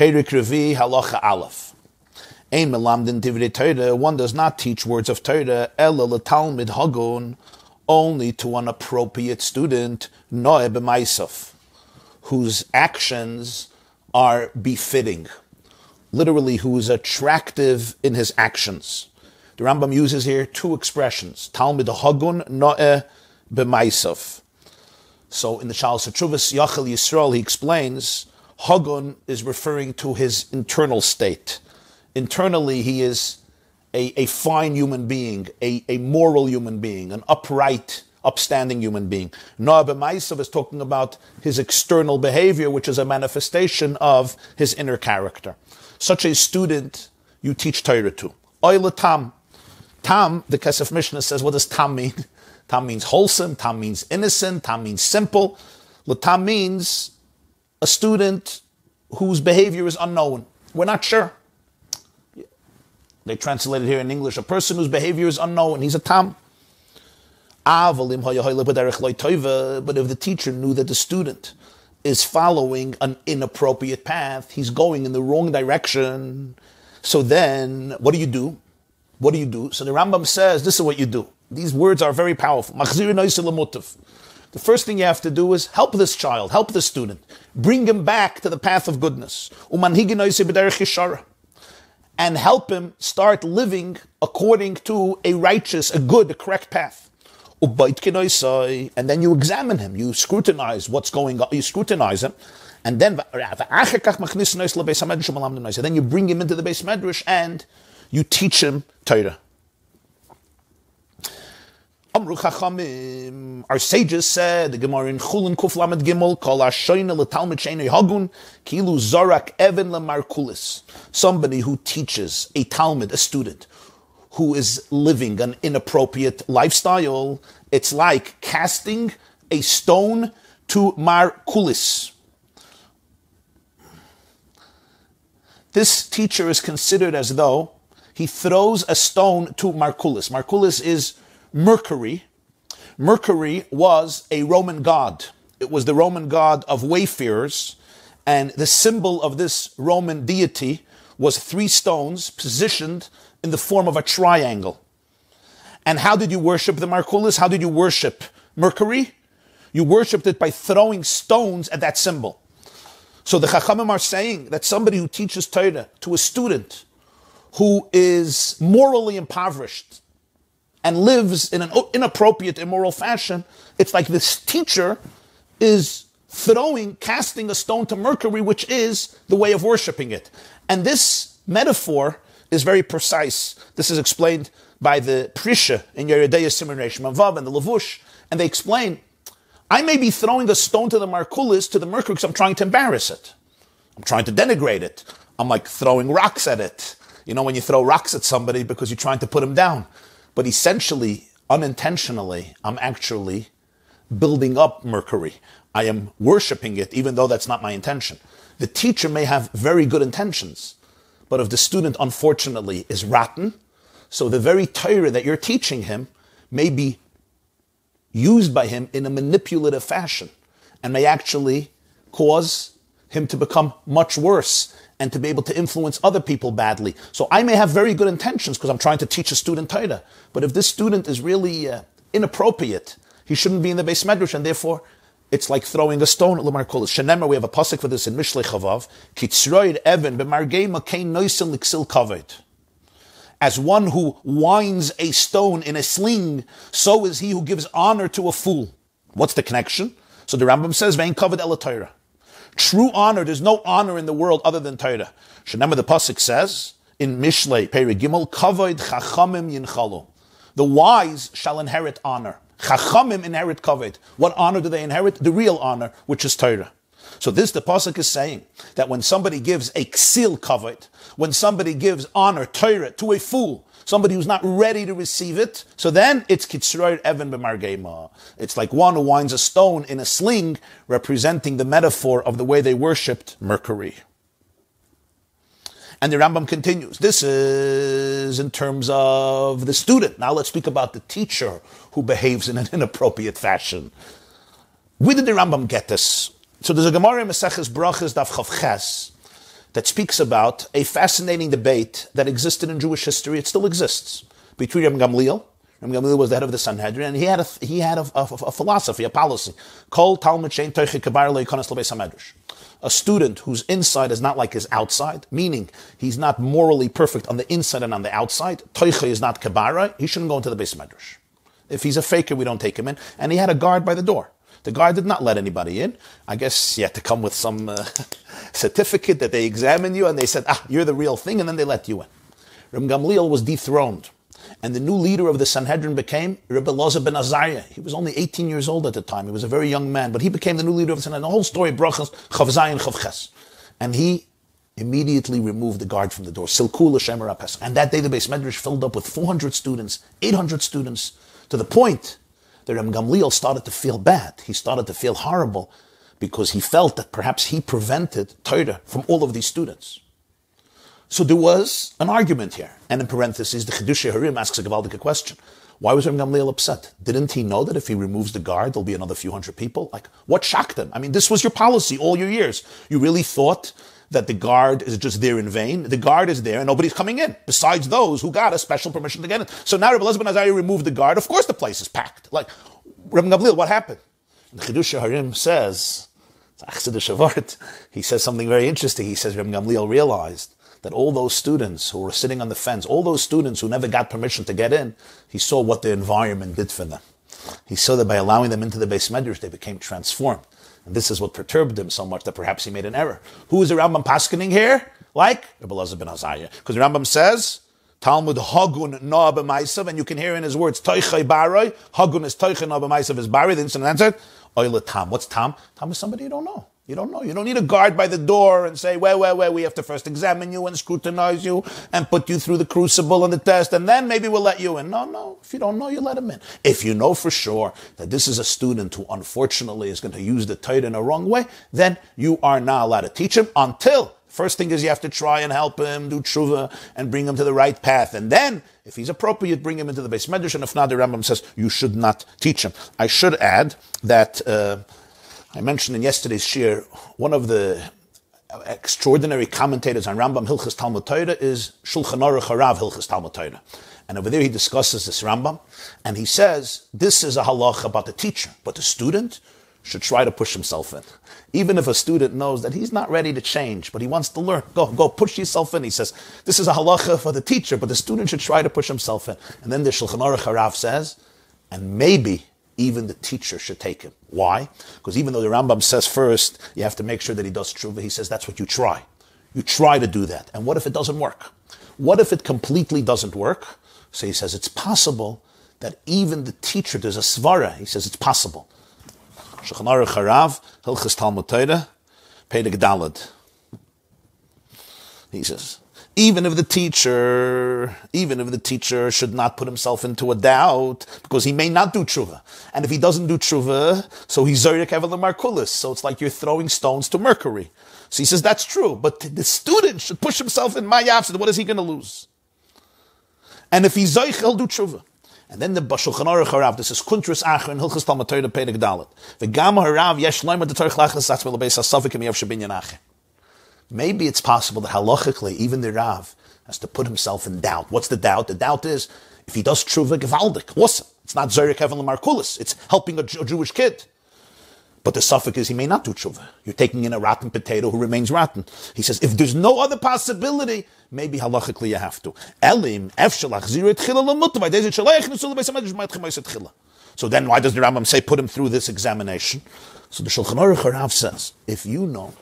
Perik Revi Halacha Aleph. One does not teach words of Torah, only to an appropriate student, whose actions are befitting. Literally, who is attractive in his actions. The Rambam uses here two expressions, talmid hagun, noe b'maisav. So in the Shalos Hatruvas Yachal Yisrael, he explains Hagun is referring to his internal state. Internally, he is a, a fine human being, a, a moral human being, an upright, upstanding human being. Noah B'maisav is talking about his external behavior, which is a manifestation of his inner character. Such a student you teach Torah to. Oila Tam. Tam, the Kesef Mishnah says, what does Tam mean? Tam means wholesome, Tam means innocent, Tam means simple. Latam means a student whose behavior is unknown. We're not sure. They translated here in English a person whose behavior is unknown. He's a Tam. But if the teacher knew that the student is following an inappropriate path, he's going in the wrong direction. So then, what do you do? What do you do? So the Rambam says, this is what you do. These words are very powerful. The first thing you have to do is help this child, help this student, bring him back to the path of goodness. And help him start living according to a righteous, a good, a correct path. And then you examine him, you scrutinize what's going on, you scrutinize him, and then, then you bring him into the base medrash and you teach him Torah. Amru Chachamim, our sages said, the Gemara in Chulin Kuf Lamed Gimel, Kol Hashoyne L'Talmud Sheinu Hagun, Kilu Zorak Even Lemarkulis. Somebody who teaches a Talmud, a student, who is living an inappropriate lifestyle, it's like casting a stone to Markulis. This teacher is considered as though he throws a stone to Markulis. Markulis is Mercury. Mercury was a Roman god. It was the Roman god of wayfarers, and the symbol of this Roman deity was three stones positioned in the form of a triangle. And how did you worship the Markulis? How did you worship Mercury? You worshipped it by throwing stones at that symbol. So the Chachamim are saying that somebody who teaches Torah to a student who is morally impoverished, and lives in an inappropriate, immoral fashion, it's like this teacher is throwing, casting a stone to Mercury, which is the way of worshiping it. And this metaphor is very precise. This is explained by the Prisha in Yeridea Simon Mavav and the Lavush, and they explain, I may be throwing a stone to the Markulis, to the Mercury, because I'm trying to embarrass it. I'm trying to denigrate it. I'm like throwing rocks at it. You know, when you throw rocks at somebody because you're trying to put him down. But essentially, unintentionally, I'm actually building up Mercury. I am worshiping it, even though that's not my intention. The teacher may have very good intentions, but if the student, unfortunately, is rotten, so the very Torah that you're teaching him may be used by him in a manipulative fashion and may actually cause him to become much worse and to be able to influence other people badly. So I may have very good intentions because I'm trying to teach a student Torah, but if this student is really uh, inappropriate, he shouldn't be in the base medrash, and therefore it's like throwing a stone at Lamar Kulis. Shenemar, we have a pasuk for this in Mishlei Chavav. Kitzroid Evan b'margei makein noisin liksil kaved. As one who winds a stone in a sling, so is he who gives honor to a fool. What's the connection? So the Rambam says, "Vein kaved el Torah." True honor, there's no honor in the world other than Torah. Remember the Pasuk says in Mishlei, Peri Gimel, Kavoid Chachamim Yinchalu. The wise shall inherit honor. Chachamim inherit kavod. What honor do they inherit? The real honor, which is Torah. So this, the Pasuk is saying that when somebody gives a ksil kavod, when somebody gives honor, Torah, to a fool, somebody who's not ready to receive it. So then it's Kitzroir Evan b'margema. It's like one who winds a stone in a sling, representing the metaphor of the way they worshipped Mercury. And the Rambam continues. This is in terms of the student. Now let's speak about the teacher who behaves in an inappropriate fashion. Where did the Rambam get this? So there's a Gemara in Maseches Brachas Daf Chav Ches that speaks about a fascinating debate that existed in Jewish history. It still exists between Rabbi Gamliel. Rabbi Gamliel was the head of the Sanhedrin, and he had a, he had a, a, a philosophy, a policy. called Talmud Shein A student whose inside is not like his outside, meaning he's not morally perfect on the inside and on the outside. Toiche is not kabara. He shouldn't go into the Beis Medrash. If he's a faker, we don't take him in. And he had a guard by the door. The guard did not let anybody in. I guess he had to come with some uh, certificate that they examined you and they said, ah, you're the real thing, and then they let you in. Ram Gamliel was dethroned. And the new leader of the Sanhedrin became Rabbi Loza ben Azariah. He was only 18 years old at the time. He was a very young man, but he became the new leader of the Sanhedrin. The whole story, Brachas, Chav Zayin, Chav Ches. And he immediately removed the guard from the door. Silkul Hashem And that day the Medrash filled up with 400 students, 800 students, to the point that Ram Gamliel started to feel bad. He started to feel horrible because he felt that perhaps he prevented Torah from all of these students. So there was an argument here. And in parentheses, the Chiddushei HaRim asks a Gavaldic question. Why was Ram Gamliel upset? Didn't he know that if he removes the guard, there'll be another few hundred people? Like, what shocked him? I mean, this was your policy all your years. You really thought that the guard is just there in vain. The guard is there and nobody's coming in, besides those who got a special permission to get in. So now Rabbi Elazar Azariah removed the guard. Of course the place is packed. Like, Rabbi Gamliel, what happened? The Chiddushei HaRim says, he says something very interesting. He says Rabbi Gamliel realized that all those students who were sitting on the fence, all those students who never got permission to get in, he saw what the environment did for them. He saw that by allowing them into the Beis Medrash, they became transformed. And this is what perturbed him so much that perhaps he made an error. Who is the Rambam paskening here? Like Rabbi ben Azariah. Because the Rambam says, Talmud Hagun Noah b'maisav, and you can hear in his words, Toichai Baroi, Hagun is Toichai Noah b'maisav is Baroi, the instant answer, Oila Tam. What's Tam? Tam is somebody you don't know. You don't know. You don't need a guard by the door and say, where, where, where, we have to first examine you and scrutinize you and put you through the crucible and the test, and then maybe we'll let you in. No, no. If you don't know, you let him in. If you know for sure that this is a student who unfortunately is going to use the Torah in a wrong way, then you are not allowed to teach him until First thing is you have to try and help him do tshuva and bring him to the right path. And then, if he's appropriate, bring him into the Beis Medrash. And if not, the Rambam says you should not teach him. I should add that uh, I mentioned in yesterday's shiur, one of the extraordinary commentators on Rambam Hilchas Talmud Torah is Shulchan Aruch Harav Hilchas Talmud Torah. And over there he discusses this Rambam, and he says, this is a halach about the teacher, but the student should try to push himself in. Even if a student knows that he's not ready to change, but he wants to learn, go, go push yourself in. He says, this is a halacha for the teacher, but the student should try to push himself in. And then the Shulchan Aruch Harav says, and maybe even the teacher should take him. Why? Because even though the Rambam says first, you have to make sure that he does tshuva, he says that's what you try. You try to do that. And what if it doesn't work? What if it completely doesn't work? So he says it's possible that even the teacher, there's a svara, he says it's possible. Shulchan Harav, Talmud Torah, Dalad. He says, even if the teacher, even if the teacher should not put himself into a doubt, because he may not do tshuva. And if he doesn't do tshuva, so he's Zorik Evel Markulis. So it's like you're throwing stones to Mercury. So he says that's true, but the student should push himself in my So what is he going to lose? And if he's Zoich, he'll do tshuva. And then the Bashulchan Aruch Harav, this is Kuntris Acher and Hilchas Talmud Torah Pedig Dalet. Gama Harav Yesh Loim the Torah Lachas Satzmel Beis Shabinyan Acher. Maybe it's possible that halachically, even the Rav has to put himself in doubt. What's the doubt? The doubt is if he does tshuva gevaldik, awesome. It's not Zerek Heaven Markulis. It's helping a, a, Jewish kid. But the suffix is he may not do tshuva. You're taking in a rotten potato who remains rotten. He says, if there's no other possibility, maybe halachically you have to. Elim, So then why does the Rambam say put him through this examination? So the Shulchan Aruch says, if you know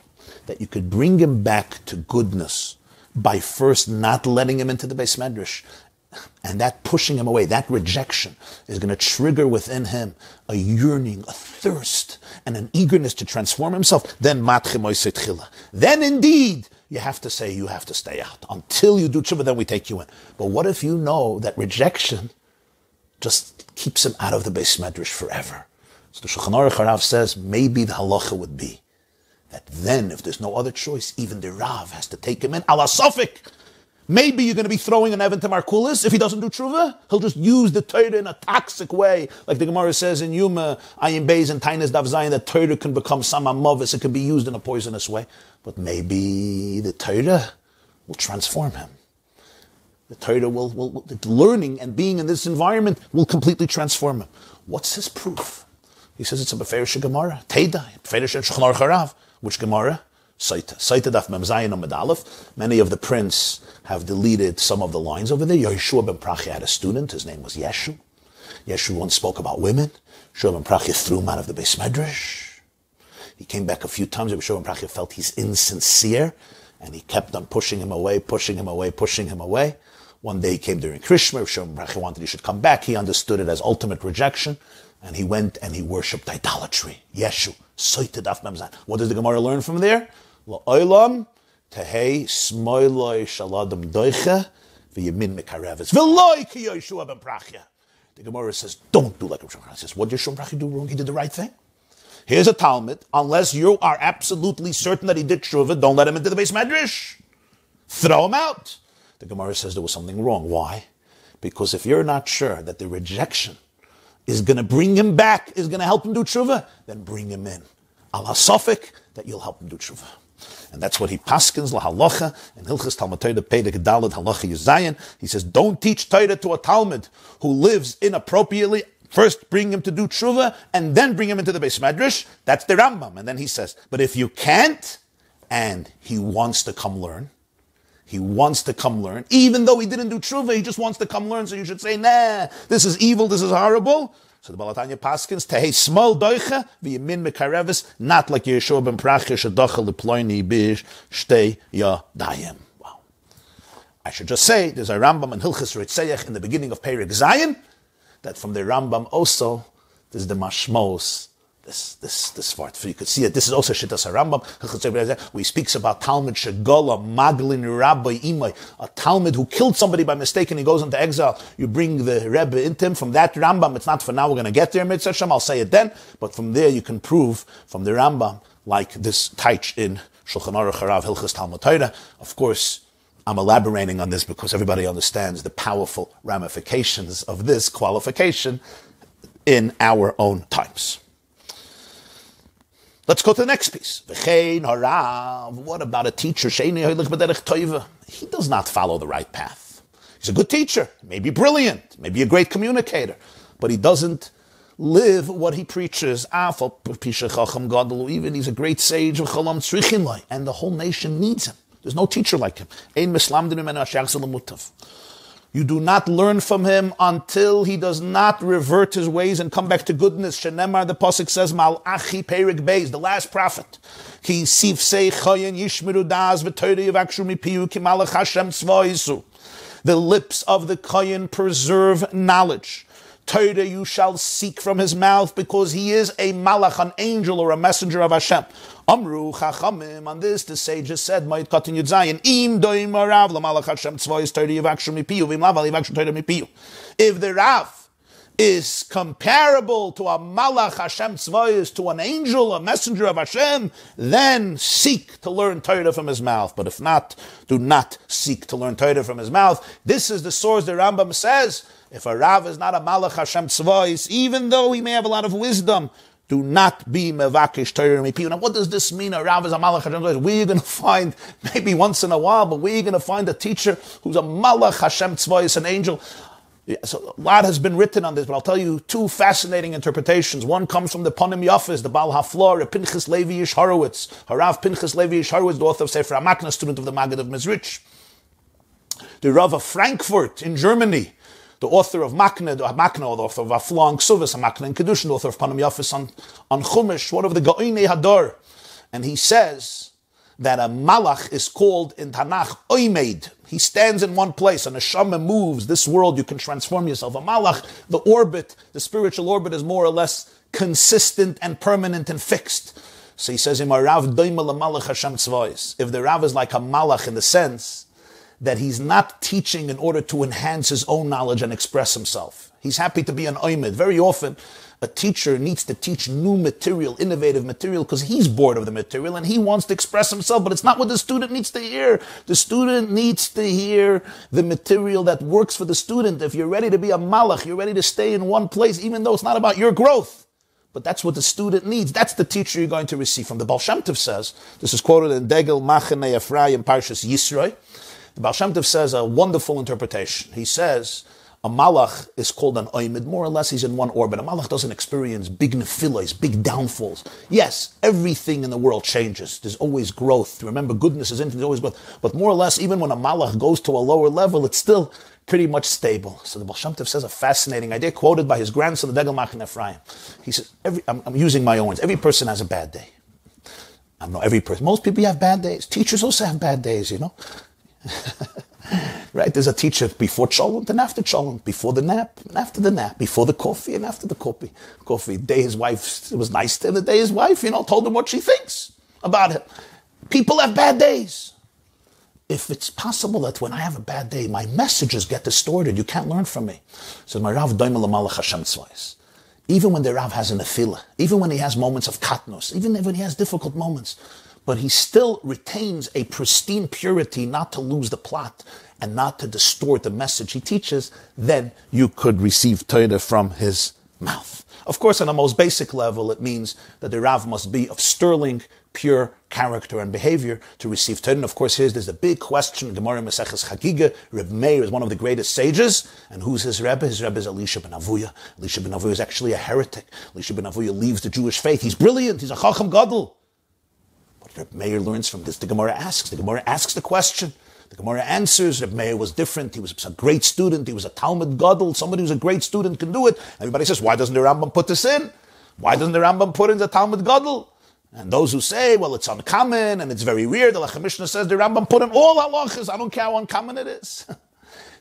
that you could bring him back to goodness by first not letting him into the Beis Medrash. And that pushing him away, that rejection, is going to trigger within him a yearning, a thirst, and an eagerness to transform himself. Then Then indeed, you have to say you have to stay out. Until you do tshuva, then we take you in. But what if you know that rejection just keeps him out of the Beis Medrash forever? So the Shulchan Aruch says maybe the halacha would be that then, if there's no other choice, even the Rav has to take him in. Allah Sufik! Maybe you're going to be throwing an Evan to Markulis. If he doesn't do tshuva, he'll just use the Torah in a toxic way. Like the Gemara says in Yuma, Ayin Beis and Tainas Dav Zayin, that Torah can become Samamovis. It can be used in a poisonous way. But maybe the Torah will transform him. The Torah will, will, will learning and being in this environment will completely transform him. What's his proof? He says it's a Beferish Gemara. Teda, Beferish Shechnar Charav. Which Gemara? Saita. Saita Daf Mem Zayin Amid Aleph. Many of the prints have deleted some of the lines over there. Yeshua ben Prachia had a student. His name was Yeshu. Yeshu once spoke about women. Yeshua ben Prachia threw him out of the Beis Medrash. He came back a few times. Yeshua ben Prachia felt he's insincere. And he kept on pushing him away, pushing him away, pushing him away. One day he came during Krishma. Yeshua ben Prachia wanted he should come back. He understood it as ultimate rejection. And he went and he worshipped idolatry. Yeshu. Saita Daf Mem What does the Gemara learn from there? La'olam tehei smoiloi shaladam doicha v'yamin mekareves v'loi ki Yeshua ben Prachia. The Gemara says, don't do like Rav Shimon says. What did Shimon Prachia do wrong? He did the right thing. Here's a Talmud. Unless you are absolutely certain that he did tshuva, don't let him into the Beis Medrash. Throw him out. The Gemara says there was something wrong. Why? Because if you're not sure that the rejection is going to bring him back, is going to help him do tshuva, then bring him in. Allah Suffolk, that you'll help him do tshuva. And that's what he paskins la halacha and Hilchas Talmud Torah Pedek Halacha Yizayin. He says, don't teach Torah to a Talmud who lives inappropriately. First bring him to do tshuva and then bring him into the Beis Medrash. That's the Rambam. And then he says, but if you can't, and he wants to come learn, he wants to come learn, even though he didn't do tshuva, he just wants to come learn. So you should say, nah, this is evil, this is horrible. So the Balatanya Paskins, Tehei small doicha, v'yamin mekarevis, not like Yeshua ben Prachia, shedocha leploini bish, shtei ya dayim. Wow. I should just say, there's a Rambam and Hilchas Ritzeyach in the beginning of Perik Zion, that from the Rambam also, there's the Mashmos, this this this. So you could see it. This is also Shittas Harambam. We speaks about Talmud Shagola Maglin Rabbi Imai, a Talmud who killed somebody by mistake and he goes into exile. You bring the Rebbe into him from that Rambam. It's not for now. We're going to get there, Mitzvah I'll say it then. But from there you can prove from the Rambam like this Taich in Shulchan Aruch Harav Hilchas Talmud Torah. Of course. I'm elaborating on this because everybody understands the powerful ramifications of this qualification in our own times. Let's go to the next piece. What about a teacher? He does not follow the right path. He's a good teacher, maybe brilliant, maybe a great communicator, but he doesn't live what he preaches. Even he's a great sage, and the whole nation needs him. There's no teacher like him. You do not learn from him until he does not revert his ways and come back to goodness. Shenemar, the Pasuk says, Mal'achi Perik Beis, the last prophet. Ki sifsei chayin yishmiru daz v'toyri yavakshu mipiyu ki Hashem. The lips of the Kayin preserve knowledge. Torah you shall seek from his mouth because he is a malach, an angel or a messenger of Hashem. Amru chachamim, on this the sages said, Ma'it katin yudzayin, im doim arav, lamalach Hashem tzvois Torah yivakshum mipiyu, vim laval yivakshum Torah mipiyu. If the Rav is comparable to a malach Hashem tzvois, to an angel, a messenger of Hashem, then seek to learn Torah from his mouth. But if not, do not seek to learn Torah from his mouth. This is the source the Rambam says, if a Rav is not a Malach Hashem Tzvois, even though he may have a lot of wisdom, do not be mevakish Torah. Now, what does this mean? A Rav is a Malach Hashem Tzvois. Where are you going to find, maybe once in a while, but where are you going to find a teacher who's a Malach Hashem Tzvois, an angel? So a lot has been written on this, but I'll tell you two fascinating interpretations. One comes from the Ponim Yafis, the Baal Haflor, Pinchas Levi Ish Horowitz, Harav Pinchas Levi Ish Horowitz, the author of Sefer HaMakna, student of the Maggid of Mezrich. The Rav of Frankfurt in Germany, the author of Makna, the uh, Makna, the author of Aflong Suvis, Makna and Kedushin, the author of Panam Yafis on, on Chumash, one of the Ga'ine Hadar. And he says that a Malach is called in Tanakh Oimed. He stands in one place and a Shama moves. This world, you can transform yourself. A Malach, the orbit, the spiritual orbit is more or less consistent and permanent and fixed. So he says, If the Rav is like a Malach in the sense that he's not teaching in order to enhance his own knowledge and express himself. He's happy to be an oimid. Very often, a teacher needs to teach new material, innovative material, because he's bored of the material and he wants to express himself, but it's not what the student needs to hear. The student needs to hear the material that works for the student. If you're ready to be a malach, you're ready to stay in one place, even though it's not about your growth. But that's what the student needs. That's the teacher you're going to receive from. The Baal Shem Tov says, this is quoted in Degel Machane Ephraim Parshas Yisroi. The Baal Shem Tov says a wonderful interpretation. He says, a malach is called an oimid. More or less, he's in one orbit. A malach doesn't experience big nephilas, big downfalls. Yes, everything in the world changes. There's always growth. Remember, goodness is infinite, always growth. But more or less, even when a malach goes to a lower level, it's still pretty much stable. So the Baal Shem Tov says a fascinating idea, quoted by his grandson, the Degel Machane Ephraim. He says, every, I'm, I'm using my own words, every person has a bad day. I know every person. Most people have bad days. Teachers also have bad days, you know. right? There's a teacher before cholent and after cholent, before the nap and after the nap, before the coffee and after the coffee. Coffee. Day his wife, it was nice to the day his wife, you know, told him what she thinks about him. People have bad days. If it's possible that when I have a bad day, my messages get distorted, you can't learn from me. So my Rav. Even when the Rav has an afila, even when he has moments of katnos, even when he has difficult moments, but he still retains a pristine purity not to lose the plot and not to distort the message he teaches, then you could receive Torah from his mouth. Of course, on a most basic level, it means that the Rav must be of sterling, pure character and behavior to receive Torah. And of course, here's there's a big question. Gemara Maseches Chagiga. Reb Meir is one of the greatest sages, and who's his Rebbe? His Rebbe is Elisha ben Avuya. Elisha ben Avuya is actually a heretic. Elisha ben Avuya leaves the Jewish faith. He's brilliant. He's a Chacham Gadol. Reb Meir learns from this. The Gemara asks. The Gemara asks the question. The Gemara answers. Reb Meir was different. He was a great student. He was a Talmud Gadol. Somebody who's a great student can do it. Everybody says, why doesn't the Rambam put this in? Why doesn't the Rambam put in the Talmud Gadol? And those who say, well, it's uncommon and it's very rare, the Lechem Mishnah says the Rambam put in all halachas. I don't care how uncommon it is.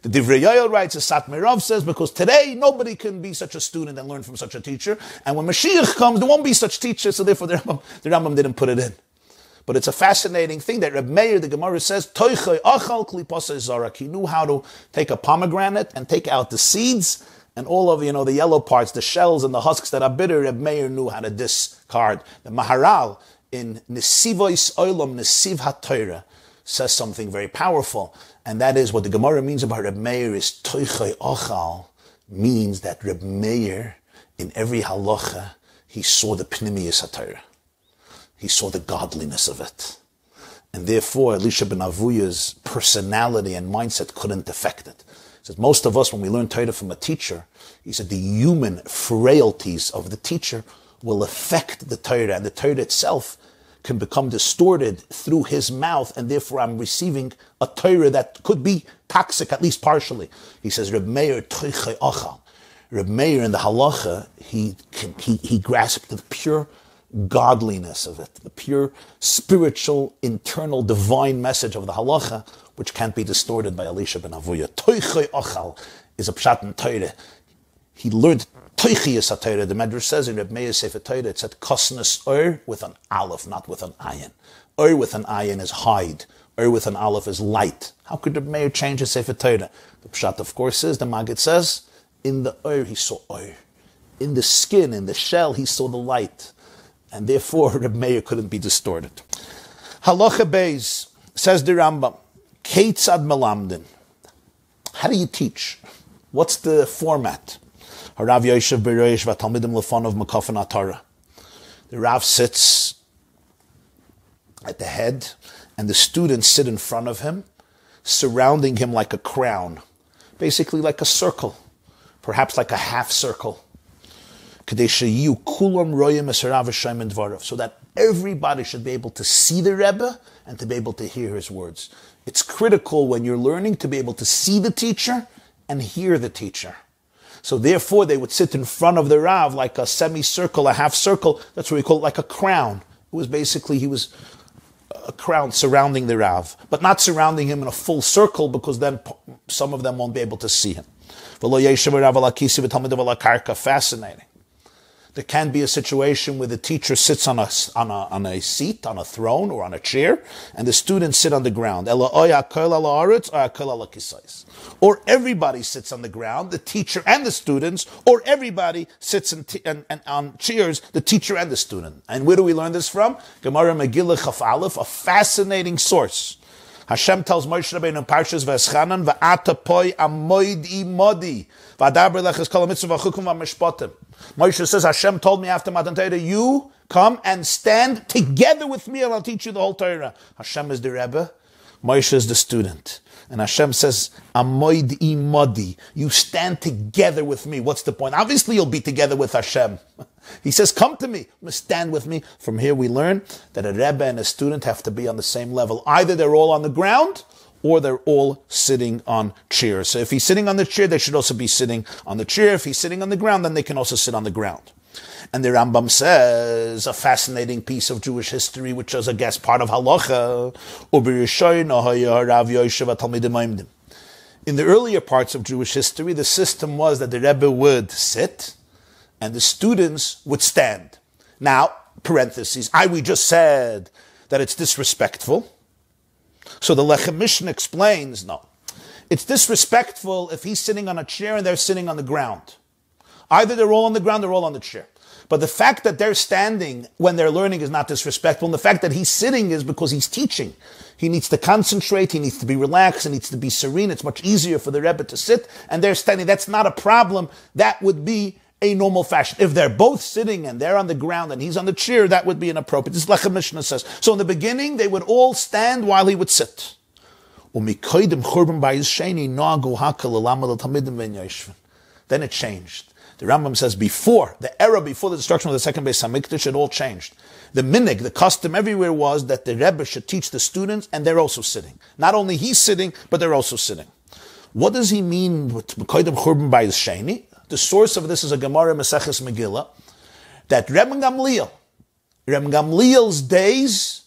The Divrei Yoel writes, as Sat Merav says, because today nobody can be such a student and learn from such a teacher. And when Mashiach comes, there won't be such teachers, so therefore the Rambam, the Rambam didn't put it in. But it's a fascinating thing that Reb Meir, the Gemara says, zarak. He knew how to take a pomegranate and take out the seeds and all of you know the yellow parts, the shells and the husks that are bitter. Reb Meir knew how to discard. The Maharal in Nesivois Olam Nesiv HaTorah says something very powerful, and that is what the Gemara means about Reb Meir is toichay achal means that Reb Meir in every halacha he saw the pnimiyas HaTorah he saw the godliness of it. And therefore, Elisha ben Avuya's personality and mindset couldn't affect it. He says, most of us, when we learn Torah from a teacher, he said the human frailties of the teacher will affect the Torah, and the Torah itself can become distorted through his mouth, and therefore I'm receiving a Torah that could be toxic, at least partially. He says, Reb Meir. Reb Meir in the halacha, he, he, he grasped the pure godliness of it, the pure spiritual, internal, divine message of the halacha, which can't be distorted by Elisha ben Avuya. Toichei ochal is a pshat in Torah. He learned Toichiyas HaTorah. The Medrash says in Reb Meir Sefer Torah, it said kosnes ur with an aleph, not with an ayin. Ur with an ayin is hide. Ur with an aleph is light. How could Reb Meir change his Sefer Torah? The pshat, of course, is, the Maggid says, in the ur he saw ur. In the skin, in the shell, he saw the light and therefore Reb Meir couldn't be distorted. Halacha Beis says the Rambam, Ketzad Melamdin. How do you teach? What's the format? Harav Yoshev Bereish Vatalmidim Lefonov Makafan Atara. The Rav sits at the head, and the students sit in front of him, surrounding him like a crown, basically like a circle, perhaps like a half circle so that everybody should be able to see the Rebbe and to be able to hear his words. It's critical when you're learning to be able to see the teacher and hear the teacher. So therefore, they would sit in front of the Rav like a semicircle, a half circle. That's what we call it, like a crown. It was basically, he was a crown surrounding the Rav, but not surrounding him in a full circle because then some of them won't be able to see him. Fascinating. There can be a situation where the teacher sits on a, on a, on a seat, on a throne, or on a chair, and the students sit on the ground. Or everybody sits on the ground, the teacher and the students, or everybody sits in t- and, and on chairs, the teacher and the student. And where do we learn this from? Gemara Megillah Chaf Aleph, a fascinating source. Hashem tells Moshe Rabbeinu in Parshas Veschanan, "Va'ata poi amoid imodi v'adaber leches kol mitzvah v'chukum v'mishpatim." Moshe says, "Hashem told me after Matan Torah, you come and stand together with me, and I'll teach you the whole Torah." Hashem is the Rebbe, Moshe is the student. And Hashem says, Amoid imodi. You stand together with me. What's the point? Obviously, you'll be together with Hashem. He says, Come to me, stand with me. From here, we learn that a Rebbe and a student have to be on the same level. Either they're all on the ground or they're all sitting on chairs. So if he's sitting on the chair, they should also be sitting on the chair. If he's sitting on the ground, then they can also sit on the ground. And the Rambam says a fascinating piece of Jewish history, which is, I guess, part of halacha. In the earlier parts of Jewish history, the system was that the Rebbe would sit and the students would stand. Now, parentheses, I we just said that it's disrespectful. So the Lechem Mishnah explains, no. It's disrespectful if he's sitting on a chair and they're sitting on the ground. Either they're all on the ground or all on the chair. But the fact that they're standing when they're learning is not disrespectful. And the fact that he's sitting is because he's teaching. He needs to concentrate. He needs to be relaxed. He needs to be serene. It's much easier for the Rebbe to sit and they're standing. That's not a problem. That would be a normal fashion. If they're both sitting and they're on the ground and he's on the chair, that would be inappropriate. This is Lechem Mishnah says. So in the beginning, they would all stand while he would sit. Then it changed. The Rambam says before, the era before the destruction of the second Beis Hamikdash, it all changed. The minig, the custom everywhere was that the Rebbe should teach the students and they're also sitting. Not only he's sitting, but they're also sitting. What does he mean with Mekoidim Churban by Sheni? The source of this is a Gemara Maseches Megillah, that Rebbe Gamliel, Rebbe Gamliel's days,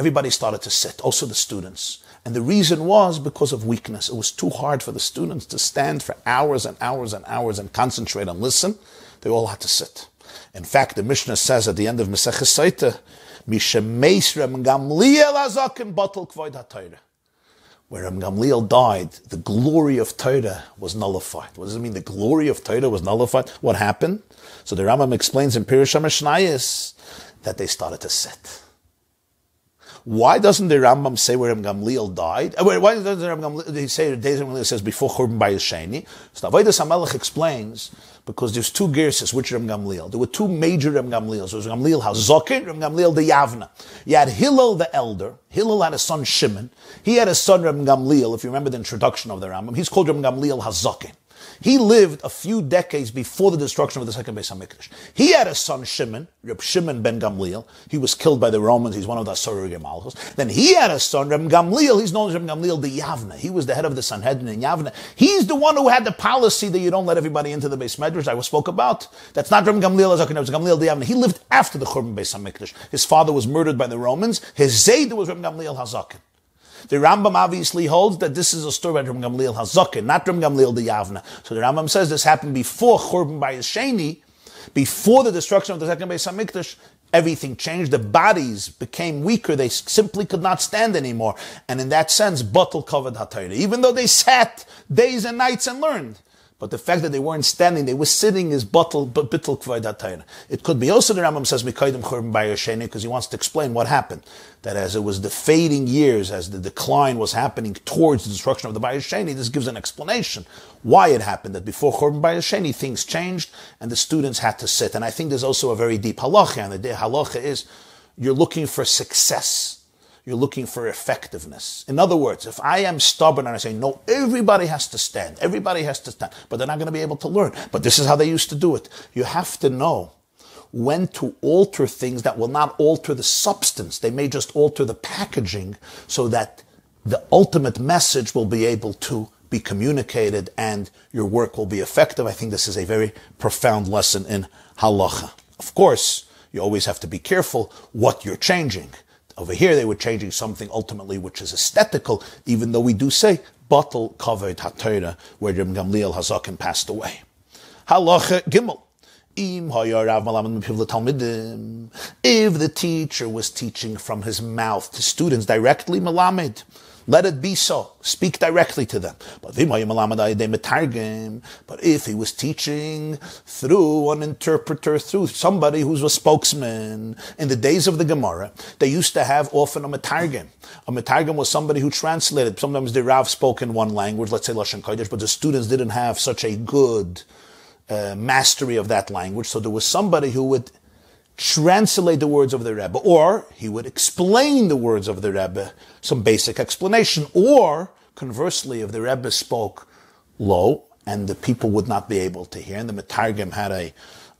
everybody started to sit, also the students. And the reason was because of weakness. It was too hard for the students to stand for hours and hours and hours and concentrate and listen. They all had to sit. In fact, the Mishnah says at the end of Masechah Saita, Where Ram Gamliel died, the glory of Torah was nullified. What does it mean? The glory of Torah was nullified. What happened? So the Rambam explains in Pirush HaMishnayis that they started to sit. Why doesn't the Rambam say where Ram Gamliel died? Uh, why doesn't the Rambam Gamliel say the days Gamliel says before Churban Bayis Sheni? So Avodas Hamelech explains because there's two gerses which Ram Gamliel. There were two major Ram Gamliels. There was Gamliel Hazokin, Ram Gamliel the Yavna. You had Hillel the elder. Hillel had a son Shimon. He had a son Ram Gamliel. If you remember the introduction of the Rambam, he's called Ram Gamliel Hazokin. He lived a few decades before the destruction of the second Beis Hamikdash. He had a son Shimon, Reb Shimon ben Gamliel. He was killed by the Romans. He's one of the Asura Malchus. Then he had a son, Reb Gamliel. He's known as Reb Gamliel the Yavna. He was the head of the Sanhedrin in Yavna. He's the one who had the policy that you don't let everybody into the Beis Medrash I spoke about. That's not Reb Gamliel Azakin. It was Gamliel the Yavna. He lived after the Churban Beis Hamikdash. His father was murdered by the Romans. His Zayd was Reb Gamliel Hazakin. The Rambam obviously holds that this is a story about Ram Gamliel Hazakin, not Ram Gamliel the Yavna. So the Rambam says this happened before Churban Bayis Sheni, before the destruction of the second Beis Hamikdash. Everything changed. The bodies became weaker. They simply could not stand anymore. And in that sense, Batal covered Hatayra. Even though they sat days and nights and learned. But the fact that they weren't standing, they were sitting is bittul bittul kvadatayna. It could be also the Rambam says mikaydim churban bayasheni because he wants to explain what happened. That as it was the fading years, as the decline was happening towards the destruction of the bayasheni, this gives an explanation why it happened. That before churban bayasheni things changed and the students had to sit. And I think there's also a very deep halacha, and the halacha is you're looking for success you're looking for effectiveness. In other words, if I am stubborn and I say, no, everybody has to stand, everybody has to stand, but they're not going to be able to learn. But this is how they used to do it. You have to know when to alter things that will not alter the substance. They may just alter the packaging so that the ultimate message will be able to be communicated and your work will be effective. I think this is a very profound lesson in halacha. Of course, you always have to be careful what you're changing. Over here, they were changing something ultimately which is aesthetical, even though we do say batal covered hatayra, where Reb Gamliel Hazakin passed away. Halacha Gimel. If the teacher was teaching from his mouth to students directly, malamed, let it be so. Speak directly to them. But if he was teaching through an interpreter, through somebody who's a spokesman, in the days of the Gemara, they used to have often a metargim. A metargim was somebody who translated. Sometimes the Rav spoke in one language, let's say Lashon Kodesh, but the students didn't have such a good uh, mastery of that language. So there was somebody who would translate the words of the Rebbe, or he would explain the words of the Rebbe, some basic explanation, or conversely, if the Rebbe spoke low and the people would not be able to hear, and the Metargim had a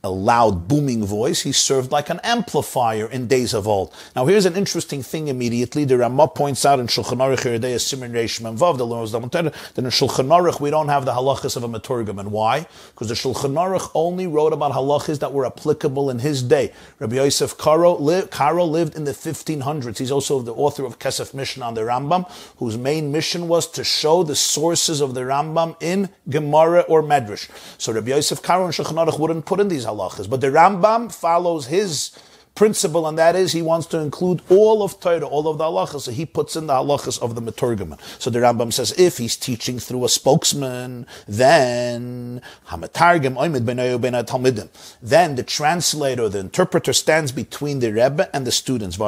a loud booming voice. He served like an amplifier in days of old. Now here's an interesting thing immediately. The Ramah points out in Shulchan Aruch Yeridei Simon Reish Vav, the that in Shulchan Aruch we don't have the halachas of a Maturgam. And why? Because the Shulchan Aruch only wrote about halachas that were applicable in his day. Rabbi Yosef Karo, li- Karo lived in the 1500s. He's also the author of Kesef Mishnah on the Rambam, whose main mission was to show the sources of the Rambam in Gemara or Medrash. So Rabbi Yosef Karo and Shulchan Aruch wouldn't put in these halachas halachas. But the Rambam follows his principle, and that is he wants to include all of Torah, all of the halachas. So he puts in the halachas of the Meturgaman. So the Rambam says if he's teaching through a spokesman, then Hamatargim Talmidim. Then the translator, the interpreter, stands between the Rebbe and the students. The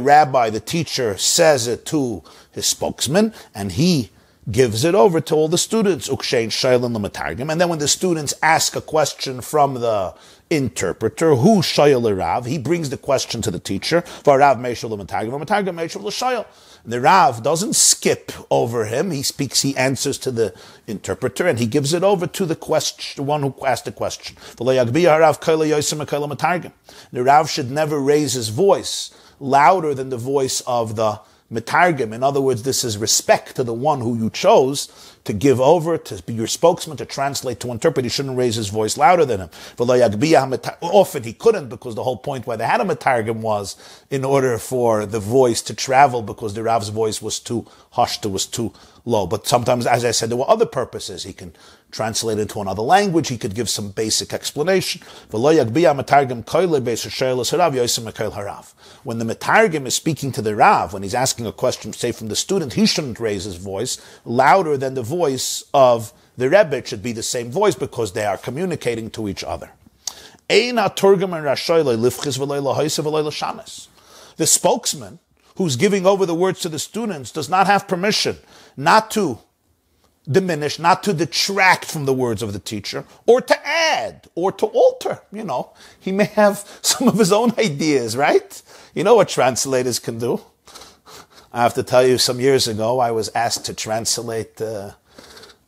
rabbi, the teacher, says it to his spokesman, and he gives it over to all the students, ukshein shaylin lematargim. And then when the students ask a question from the interpreter, who shayel Rav, he brings the question to the teacher, varav l'shayel. The Rav doesn't skip over him. He speaks, he answers to the interpreter, and he gives it over to the question, the one who asked the question. The Rav should never raise his voice louder than the voice of the metargim. In other words, this is respect to the one who you chose to give over, to be your spokesman, to translate, to interpret. He shouldn't raise his voice louder than him. Often he couldn't because the whole point why they had a metargim was in order for the voice to travel because the Rav's voice was too hushed, it was too low. But sometimes, as I said, there were other purposes. He can translate it into another language. He could give some basic explanation. When the Metargim is speaking to the Rav, when he's asking a question, say from the student, he shouldn't raise his voice louder than the voice of the Rebbe. It should be the same voice because they are communicating to each other. The spokesman who's giving over the words to the students does not have permission not to diminish, not to detract from the words of the teacher, or to add, or to alter. You know, he may have some of his own ideas, right? You know what translators can do. I have to tell you, some years ago, I was asked to translate uh,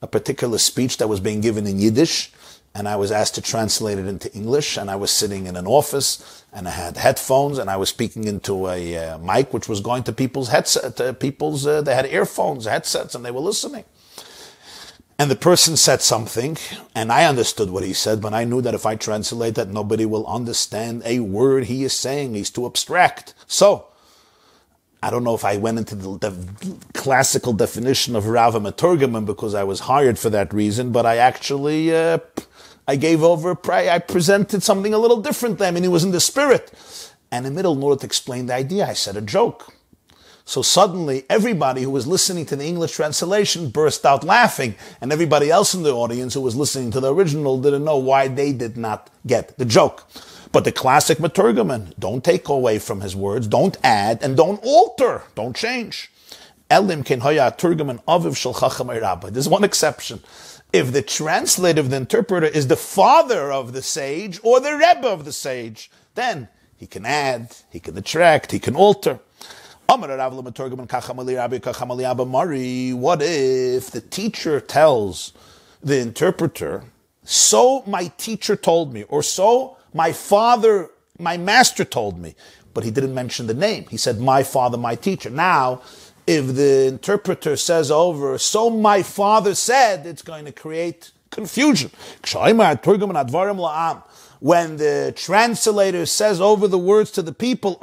a particular speech that was being given in Yiddish, and I was asked to translate it into English, and I was sitting in an office, and I had headphones, and I was speaking into a uh, mic which was going to people's headset, uh, people's, uh, they had earphones, headsets, and they were listening. And the person said something, and I understood what he said, but I knew that if I translate that, nobody will understand a word he is saying. He's too abstract. So, I don't know if I went into the, the classical definition of Rava Maturgaman because I was hired for that reason, but I actually, uh, I gave over, I presented something a little different. I mean, it was in the spirit. And in the middle, in order to explain the idea, I said a joke. So suddenly, everybody who was listening to the English translation burst out laughing, and everybody else in the audience who was listening to the original didn't know why they did not get the joke. But the classic Maturgaman, don't take away from his words, don't add, and don't alter, don't change. Elim ken hoya turgaman aviv shel There's one exception. If the translator, the interpreter, is the father of the sage or the rebbe of the sage, then he can add, he can detract, he can alter. What if the teacher tells the interpreter, so my teacher told me, or so my father, my master told me, but he didn't mention the name. He said, my father, my teacher. Now, if the interpreter says over, so my father said, it's going to create confusion. When the translator says over the words to the people,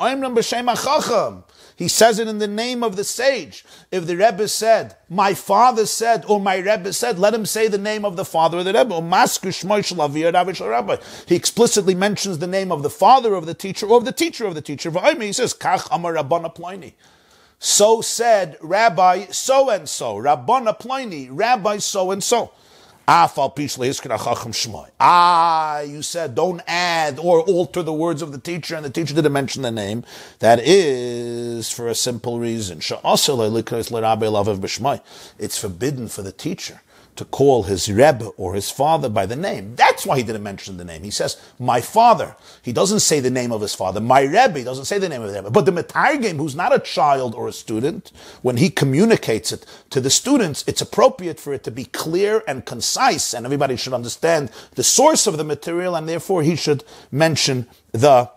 He says it in the name of the sage. If the Rebbe said, my father said, or my Rebbe said, let him say the name of the father of the Rebbe. He explicitly mentions the name of the father of the teacher or of the teacher of the teacher. He says, Kach Amar. So said Rabbi so and so, Rabbana Pliny, Rabbi so and so. Ah, you said don't add or alter the words of the teacher, and the teacher didn't mention the name. That is for a simple reason. It's forbidden for the teacher to call his Rebbe or his father by the name. That's why he didn't mention the name. He says, my father. He doesn't say the name of his father. My Rebbe. He doesn't say the name of the Rebbe. But the Metargim, who's not a child or a student, when he communicates it to the students, it's appropriate for it to be clear and concise, and everybody should understand the source of the material, and therefore he should mention the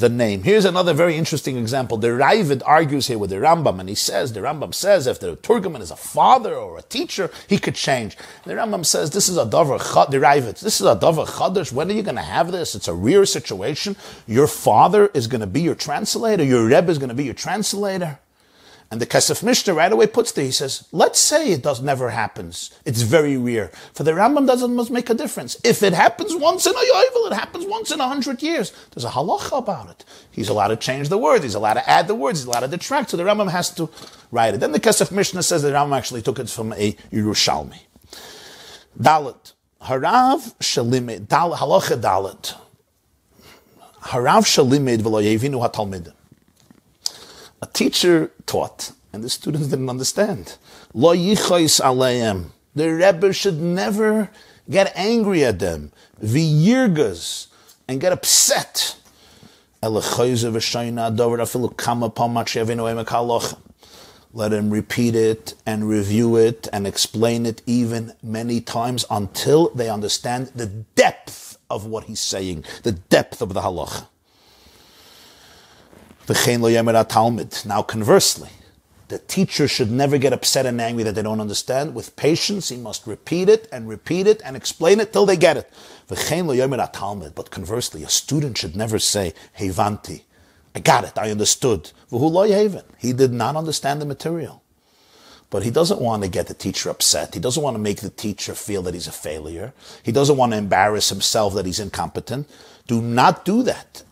the name. Here's another very interesting example. The Ravid argues here with the Rambam, and he says, the Rambam says, if the Turgaman is a father or a teacher, he could change. The Rambam says, this is a davar chad, the Ravid, this is a davar chadash. When are you going to have this? It's a rare situation. Your father is going to be your translator. Your Rebbe is going to be your translator. And the Kesef Mishnah right away puts there, he says, let's say it does never happens. It's very rare. For the Rambam doesn't must make a difference. If it happens once in a yovel, it happens once in a hundred years. There's a halacha about it. He's allowed to change the words. He's allowed to add the words. He's allowed to detract. So the Rambam has to write it. Then the Kesef Mishnah says the Rambam actually took it from a Yerushalmi. Dalit. Harav shalimid. Dal, halacha dalit. Harav shalimid v'lo yevinu ha a teacher taught, and the students didn't understand. Lo yichos aleim. The Rebbe should never get angry at them, v'yirgas, and get upset. Let him repeat it and review it and explain it even many times until they understand the depth of what he's saying, the depth of the halacha. Now, conversely, the teacher should never get upset and angry that they don't understand. With patience, he must repeat it and repeat it and explain it till they get it. But conversely, a student should never say, Hevanti, I got it, I understood. He did not understand the material. But he doesn't want to get the teacher upset. He doesn't want to make the teacher feel that he's a failure. He doesn't want to embarrass himself that he's incompetent. Do not do that.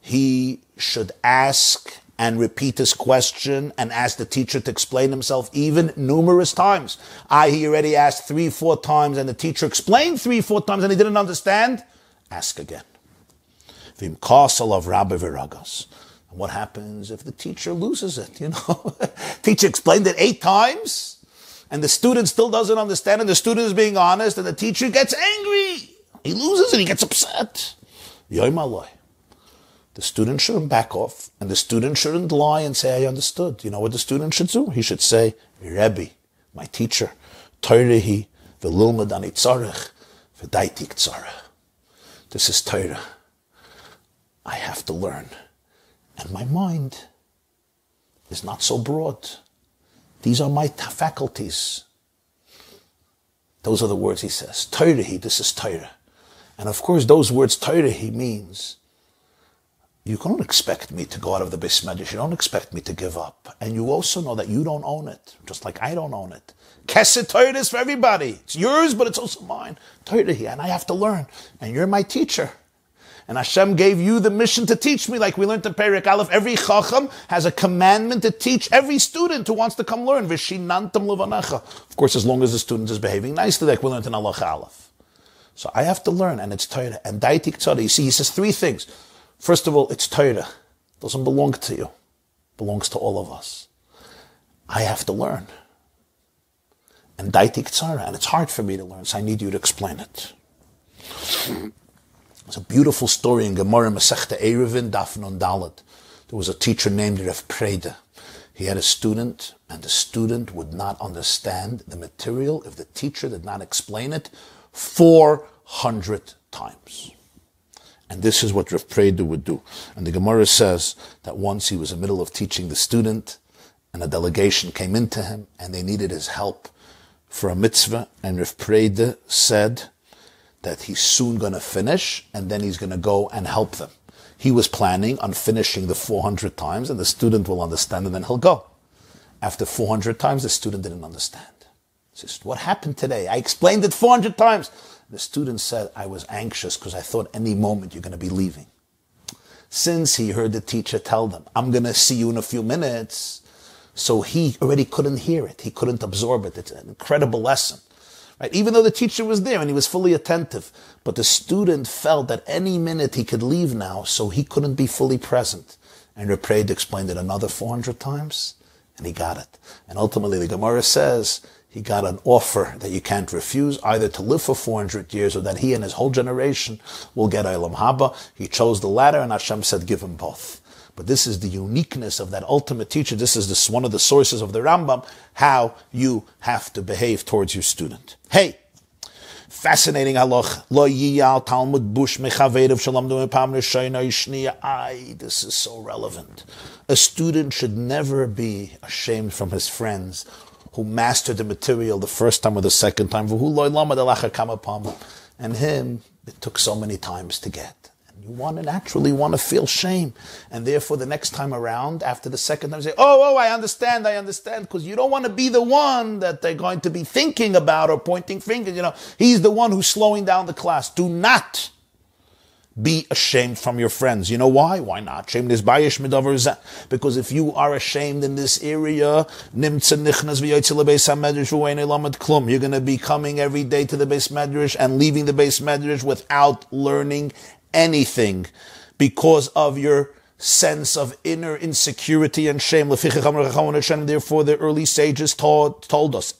He should ask and repeat his question and ask the teacher to explain himself even numerous times. I, he already asked three, four times and the teacher explained three, four times and he didn't understand. Ask again. Vim of Rabbi Viragas. And what happens if the teacher loses it? You know, teacher explained it eight times and the student still doesn't understand, and the student is being honest, and the teacher gets angry. He loses and he gets upset. The student shouldn't back off, and the student shouldn't lie and say, I understood. You know what the student should do? He should say, Rebbe, my teacher, Toirehi, v'lilmad ani tzarech, v'daitik tzarech. This is Torah. I have to learn. And my mind is not so broad. These are my faculties. Those are the words he says. Torah, this is Torah. And of course, those words Torah, he means you don't expect me to go out of the bismedish. You don't expect me to give up. And you also know that you don't own it, just like I don't own it. Kesed Torah is for everybody. It's yours, but it's also mine. Torah, and I have to learn. And you're my teacher. And Hashem gave you the mission to teach me, like we learned in Perik Aleph. Every Chacham has a commandment to teach every student who wants to come learn. Of course, as long as the student is behaving nicely, like we learned in Allah Aleph. So I have to learn, and it's Torah. And Daitik Tzara, you see, he says three things. First of all, it's Torah. It doesn't belong to you. It belongs to all of us. I have to learn. And Daitik Tzara, and it's hard for me to learn, so I need you to explain it. It's a beautiful story in Gemara Masechta Eruvin, Dafnon Dalit. There was a teacher named Rav Preda. He had a student, and the student would not understand the material if the teacher did not explain it 400 times. And this is what Rav Preda would do. And the Gemara says that once he was in the middle of teaching the student, and a delegation came into him, and they needed his help for a mitzvah, and Rav said, that he's soon going to finish and then he's going to go and help them. He was planning on finishing the 400 times, and the student will understand, and then he'll go. After 400 times, the student didn't understand. He says, What happened today? I explained it 400 times. The student said, I was anxious because I thought any moment you're going to be leaving. Since he heard the teacher tell them, I'm going to see you in a few minutes, so he already couldn't hear it. He couldn't absorb it. It's an incredible lesson. Right? Even though the teacher was there and he was fully attentive, but the student felt that any minute he could leave now, so he couldn't be fully present. And Repreid explained it another 400 times, and he got it. And ultimately, the Gemara says he got an offer that you can't refuse, either to live for 400 years or that he and his whole generation will get Olam Haba. He chose the latter, and Hashem said, give him both. But this is the uniqueness of that ultimate teacher. This is this, one of the sources of the Rambam, how you have to behave towards your student. Hey, fascinating halach. Lo yiyal Talmud bush mechaverev shalom Ay, this is so relevant. A student should never be ashamed from his friends who mastered the material the first time or the second time. And him, it took so many times to get. You want to naturally want to feel shame. And therefore, the next time around, after the second time, say, Oh, oh, I understand, I understand. Because you don't want to be the one that they're going to be thinking about or pointing fingers. You know, he's the one who's slowing down the class. Do not be ashamed from your friends. You know why? Why not? Because if you are ashamed in this area, you're going to be coming every day to the base medrash and leaving the base medrash without learning anything because of your sense of inner insecurity and shame. Therefore, the early sages taught, told us,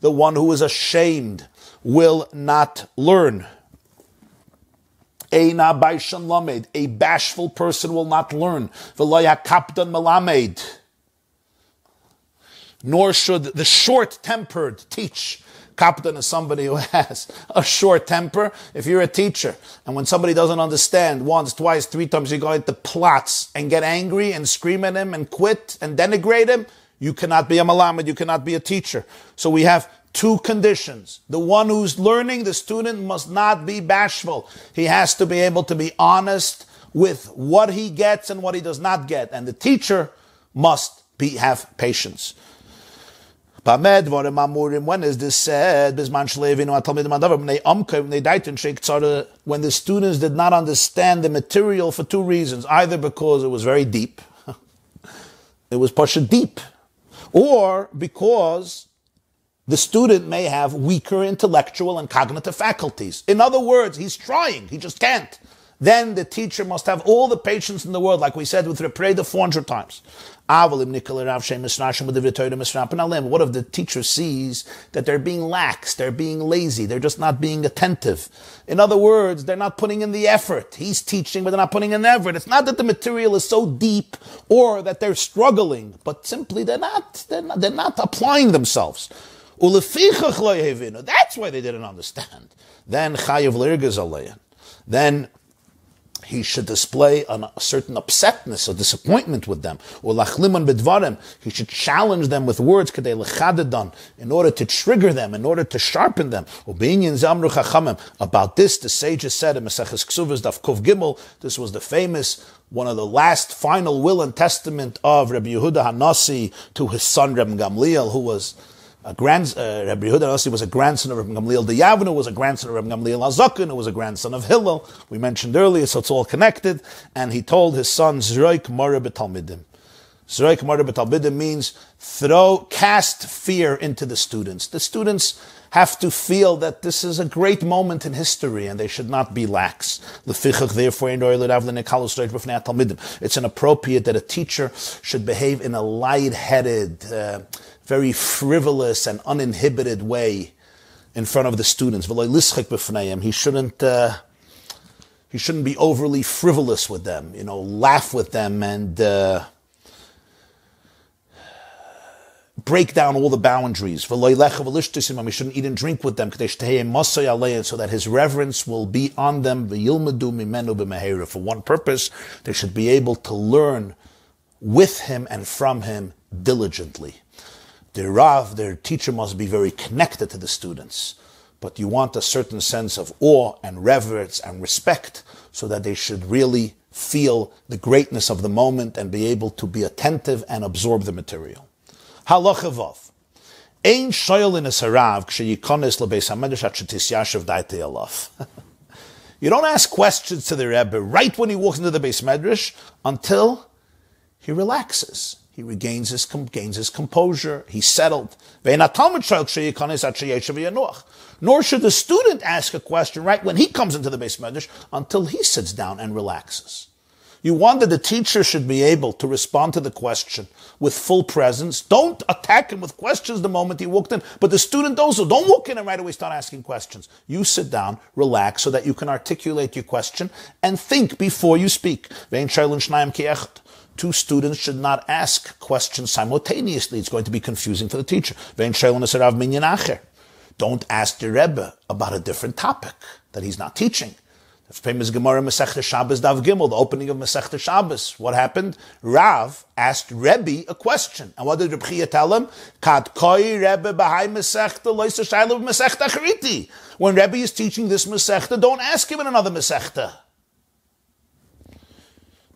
the one who is ashamed will not learn. A bashful person will not learn. Nor should the short tempered teach. Kapdan is somebody who has a short temper. If you're a teacher and when somebody doesn't understand once, twice, three times, you go into plots and get angry and scream at him and quit and denigrate him, you cannot be a malamed, you cannot be a teacher. So we have two conditions. The one who's learning, the student must not be bashful. He has to be able to be honest with what he gets and what he does not get. And the teacher must be, have patience. When is this said? When the students did not understand the material for two reasons, either because it was very deep, it was pasha deep, or because the student may have weaker intellectual and cognitive faculties. In other words, he's trying, he just can't. Then the teacher must have all the patience in the world, like we said with Repreda 400 times. What if the teacher sees that they're being lax, they're being lazy, they're just not being attentive? In other words, they're not putting in the effort. He's teaching, but they're not putting in the effort. It's not that the material is so deep or that they're struggling, but simply they're not, they're not, they're not applying themselves. That's why they didn't understand. Then then he should display a certain upsetness or disappointment with them. Or lachliman he should challenge them with words in order to trigger them, in order to sharpen them. Or being. About this, the sages said in Maseches Ksuvas Daf Kov Gimel, this was the famous one of the last final will and testament of Rabbi Yehuda Hanasi to his son Reb Gamliel, who was a grand, uh, Rabbi Yehuda Nasi was a grandson of Rabbi Gamliel the Yavnu, was a grandson of Rabbi Gamliel Azakin, who was a grandson of Hillel. We mentioned earlier, so it's all connected. And he told his son, Zroik Mora B'Talmidim. Zroik Mora B'Talmidim means throw, cast fear into the students. The students have to feel that this is a great moment in history and they should not be lax. It's inappropriate that a teacher should behave in a light-headed, uh, very frivolous and uninhibited way in front of the students. He shouldn't, uh, he shouldn't be overly frivolous with them, you know, laugh with them and uh, break down all the boundaries. We shouldn't eat and drink with them so that his reverence will be on them. For one purpose, they should be able to learn with him and from him diligently. The Rav, their teacher, must be very connected to the students. but you want a certain sense of awe and reverence and respect so that they should really feel the greatness of the moment and be able to be attentive and absorb the material. Halacha. Ein shoyel in a sarav k'sheyikonis lebeis hamedrash at shetis daite alaf. You don't ask questions to the Rebbe right when he walks into the base medrash until he relaxes. He regains his, gains his composure. He's settled. Nor should the student ask a question right when he comes into the base medrash until he sits down and relaxes. You want that the teacher should be able to respond to the question with full presence. Don't attack him with questions the moment he walked in. But the student also, don't walk in and right away start asking questions. You sit down, relax, so that you can articulate your question and think before you speak. Two students should not ask questions simultaneously. It's going to be confusing for the teacher. Don't ask the Rebbe about a different topic that he's not teaching. The famous Gemara Masechta Shabbos Dav Gimel, the opening of Masechta Shabbos. What happened? Rav asked Rebbe a question. And what did Reb Rebbe tell him? Kad koi Rebbe b'hai Masechta loisa. When Rebbe is teaching this Masechta, don't ask him in another Masechta. Ela me oisya inyan shein oiskim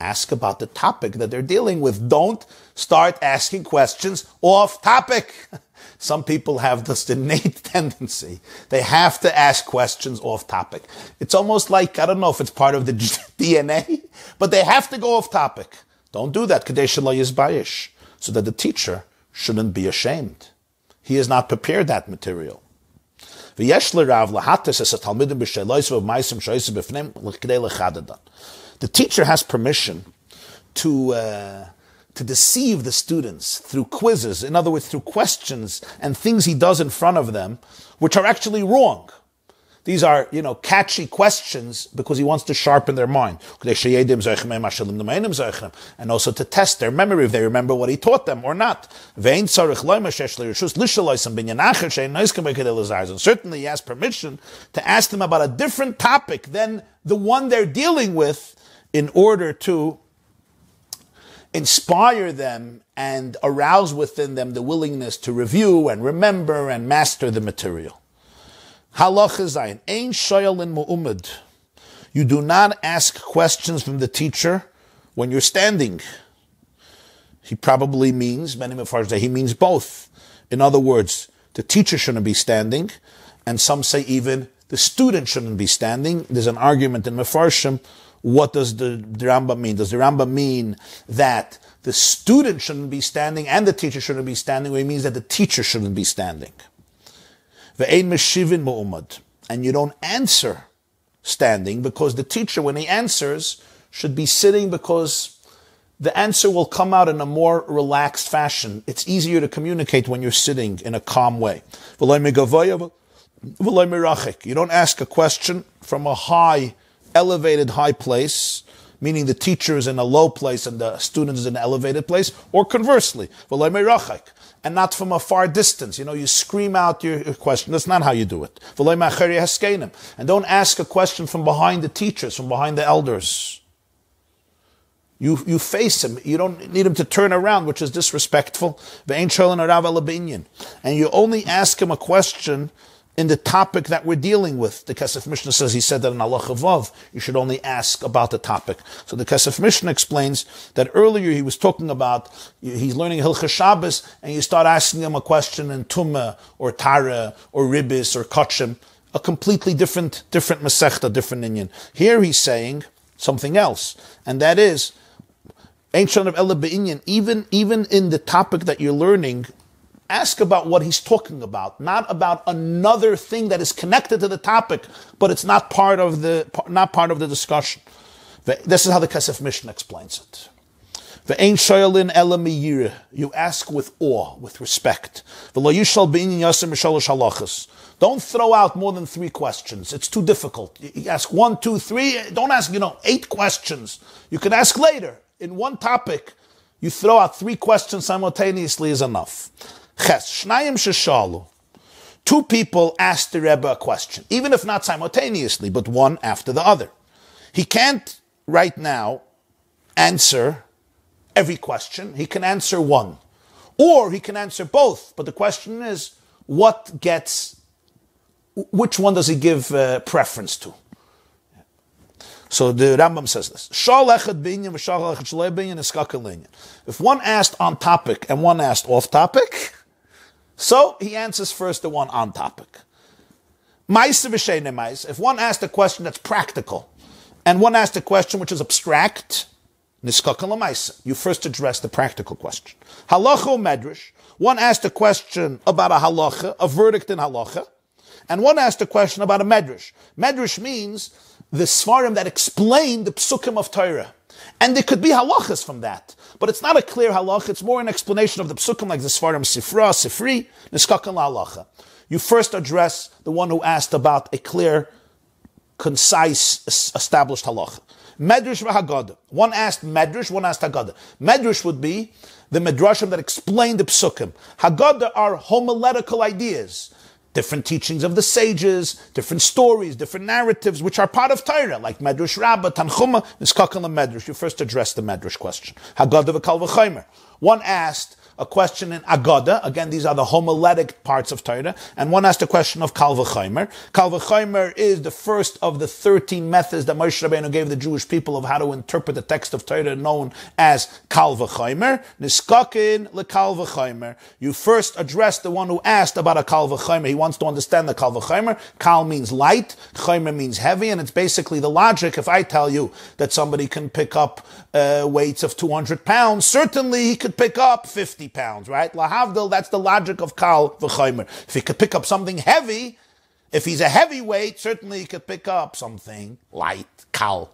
Ask about the topic that they're dealing with. Don't start asking questions off topic. Some people have this innate tendency. They have to ask questions off topic. It's almost like, I don't know if it's part of the DNA, but they have to go off topic. Don't do that. So that the teacher shouldn't be ashamed. He has not prepared that material. The teacher has permission to uh, to deceive the students through quizzes, in other words, through questions and things he does in front of them, which are actually wrong. These are, you know, catchy questions because he wants to sharpen their mind. And also to test their memory if they remember what he taught them or not. And certainly he has permission to ask them about a different topic than the one they're dealing with in order to inspire them and arouse within them the willingness to review and remember and master the material. Halacha Zayin, Ein Shoyal in Mu'umad. You do not ask questions from the teacher when you're standing. He probably means, many Mefarsh he means both. In other words, the teacher shouldn't be standing, and some say even the student shouldn't be standing. There's an argument in Mefarshim what does the, the Rambam mean? Does the Rambam mean that the student shouldn't be standing and the teacher shouldn't be standing, or it means that the teacher shouldn't be standing? And you don't answer standing because the teacher, when he answers, should be sitting because the answer will come out in a more relaxed fashion. It's easier to communicate when you're sitting in a calm way. You don't ask a question from a high elevated high place, meaning the teacher is in a low place and the student is in an elevated place, or conversely, and not from a far distance. You know, you scream out your question. That's not how you do it. And don't ask a question from behind the teachers, from behind the elders. You, you face him. You don't need him to turn around, which is disrespectful. And you only ask him a question in the topic that we're dealing with. The Kesef Mishnah says he said that in Allah Chavav, you should only ask about the topic. So the Kesef Mishnah explains that earlier he was talking about, he's learning Hilchah Shabbos, and you start asking him a question in Tumah, or Tara, or Ribis, or Kachim, a completely different, different Masechta, different Inyan. Here he's saying something else, and that is, Ancient of Ella even, even in the topic that you're learning, ask about what he's talking about, not about another thing that is connected to the topic, but it's not part of the not part of the discussion. This is how the Kesef Mishnah explains it. You ask with awe, with respect. Don't throw out more than three questions. It's too difficult. You ask one, two, three. Don't ask, you know, eight questions. You can ask later. In one topic, you throw out three questions simultaneously is enough. Ches, Shnayim Sheshalu. Two people asked the Rebbe a question, even if not simultaneously, but one after the other. He can't right now answer every question. He can answer one. Or he can answer both. But the question is, what gets, which one does he give uh, preference to? So the Rambam says this: If one asked on topic and one asked off topic, so he answers first the one on topic. If one asked a question that's practical, and one asked a question which is abstract, you first address the practical question. Halacha medrash. One asked a question about a halacha, a verdict in halacha, and one asked a question about a medrash. Medrash means the svarim that explain the psukim of Torah. And there could be halachas from that. But it's not a clear halach, it's more an explanation of the psukim like the svarim sifra, sifri, niskakan halacha. You first address the one who asked about a clear, concise, established halacha. Medrash v'Haggadah. One asked Medrash, one asked Haggadah. Medrash would be the Medrashim that explain the Psukim. Haggadah are homiletical ideas different teachings of the sages, different stories, different narratives, which are part of Torah, like Medrash Rabbah, Tanchuma, Niskakal Medrash. You first address the Medrash question. Haggadah v'Kal One asked, a question in Agada. Again, these are the homiletic parts of Torah. And one asked a question of Kal V'chaimer. Kal V'chaimer is the first of the 13 methods that Moshe Rabbeinu gave the Jewish people of how to interpret the text of Torah known as Kal V'chaimer. Niskakin Kal V'chaimer. You first address the one who asked about a Kal V'chaimer. He wants to understand the Kal V'chaimer. Kal means light. Chaimer means heavy. And it's basically the logic. If I tell you that somebody can pick up uh, weights of 200 pounds, certainly he could pick up 50 pounds, right? Lahavdil, that's the logic of Kal v'chaymer. If he could pick up something heavy, if he's a heavyweight, certainly he could pick up something light, Kal.